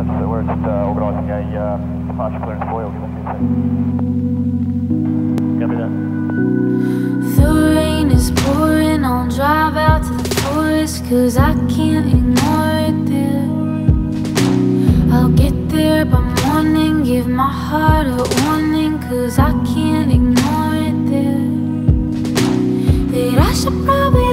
That's, we're just uh, organizing a uh, departure clearance for you. Give us a second. Copy that. The rain is pouring, I'll drive out to the forest Cause I can't ignore it there I'll get there by morning, give my heart a warning Cause I can't ignore it there That I should probably